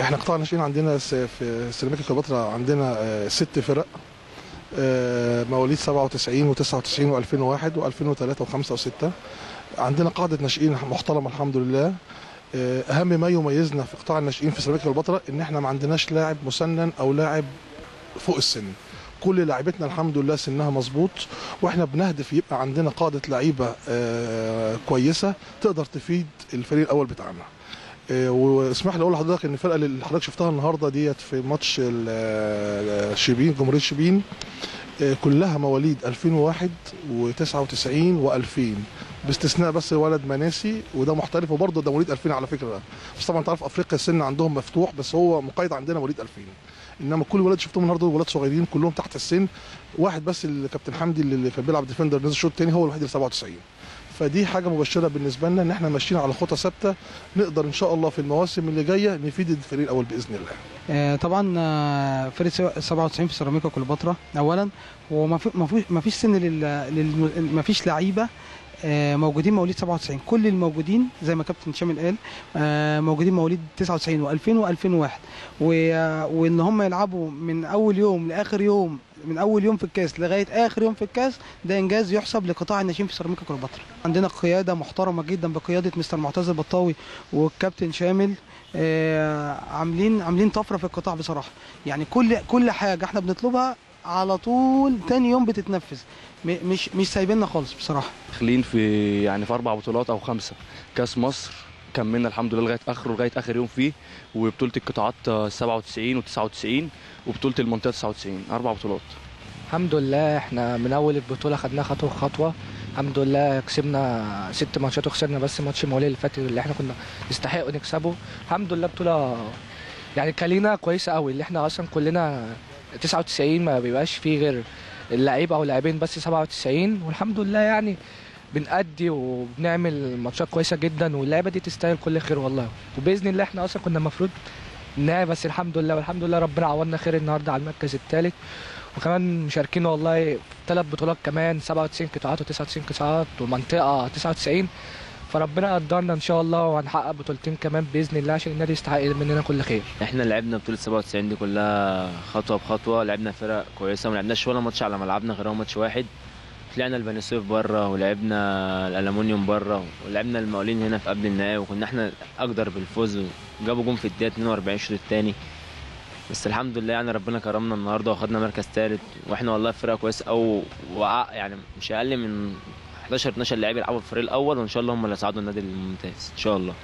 إحنا قطاع الناشئين عندنا في سيراميكا كليوباترا عندنا آه، ست فرق آه، مواليد 97 و99 و2001 و2003 و5 و6 عندنا قاعدة ناشئين محترمة الحمد لله. آه، أهم ما يميزنا في قطاع الناشئين في سيراميكا كليوباترا إن إحنا ما عندناش لاعب مسنن أو لاعب فوق السن. كل لاعبتنا الحمد لله سنها مظبوط وإحنا بنهدف يبقى عندنا قاده لعيبة كويسة تقدر تفيد الفريق الأول بتاعنا. واسمح لي أقول لحضرتك ان الفرقه اللي حضرتك شفتها النهارده ديت في ماتش ال- آه، جمهوريه شبين آه، كلها مواليد 2001 و99 و2000 باستثناء بس ولد مناسي وده محترف وبرضه ده مواليد 2000 على فكرة. بس طبعا انت عارف أفريقيا السن عندهم مفتوح بس هو مقيد عندنا مواليد 2000 إنما كل ولاد شفتهم النهارده ولاد صغيرين كلهم تحت السن. واحد بس اللي كابتن حمدي اللي كان بيلعب defender نزل الشوط الثاني هو الوحيد اللي 97 فدي حاجة مبشرة بالنسبة لنا إن إحنا ماشيين على خطى ثابتة نقدر إن شاء الله في المواسم اللي جاية نفيد الفريق الأول بإذن الله. آه، طبعا آه، سبعة- 97 في سيراميكا كليوباترا اولا وما في ما في ما فيش سن لل ما فيش لعيبة موجودين مواليد 97 كل الموجودين زي ما كابتن شامل قال آه، موجودين مواليد 99 و2000 و2001. وإن هم يلعبوا من أول يوم لآخر يوم من أول يوم في الكاس لغاية آخر يوم في الكاس ده إنجاز يحسب لقطاع الناشئين في سيراميكا كليوباترا. عندنا قيادة محترمة جدا بقيادة مستر معتز البطاوي والكابتن شامل آه، عاملين عاملين طفرة في القطاع بصراحة. يعني كل كل حاجة إحنا بنطلبها على طول تاني يوم بتتنفذ مش مش سايبيننا خالص بصراحة. داخلين في يعني في أربع بطولات أو خمسة. كأس مصر كملنا الحمد لله لغاية آخره لغاية آخر يوم فيه. وبطولة القطاعات آه، 97 و99 وبطولة المنطقة 99 أربع بطولات. الحمد لله إحنا من أول البطولة خدناها خطوة خطوة. الحمد لله كسبنا ست ماتشات وخسرنا بس ماتش الموليه اللي فات اللي إحنا كنا نستحق نكسبه. الحمد لله بطولة يعني كلينا كويسة قوي اللي إحنا أصلا كلنا 99 ما بيبقاش فيه غير اللعيب أو لاعبين بس 97 والحمد لله يعني بنأدي وبنعمل ماتشات كويسة جدا واللعيبة دي تستاهل كل خير والله. وبإذن الله إحنا أصلا كنا المفروض نهاية بس الحمد لله والحمد لله ربنا عوضنا خير النهارده على المركز الثالث وكمان مشاركين والله ثلاث بطولات كمان 97 قطاعات و99 قطاعات ومنطقة 99 فربنا قدرنا إن شاء الله وهنحقق بطولتين كمان بإذن الله عشان النادي يستحق مننا كل خير. إحنا لعبنا بطولة 97 دي كلها خطوة بخطوة لعبنا فرق كويسة وما لعبناش ولا ماتش على ملعبنا غير هو ماتش واحد. طلعنا البني سويف بره ولعبنا الالومنيوم بره ولعبنا المقاولين هنا في قبل النهائي وكنا إحنا أقدر بالفوز. وجابوا جون في الدقيقة 42 الشوط الثاني بس الحمد لله يعني ربنا كرمنا النهارده وأخدنا مركز ثالث وإحنا والله فرقة كويسة أو يعني مش أقل من 11 12 لعيب يلعبوا في الفريق الأول وإن شاء الله هم اللي يصعدوا النادي الممتاز. إن شاء الله.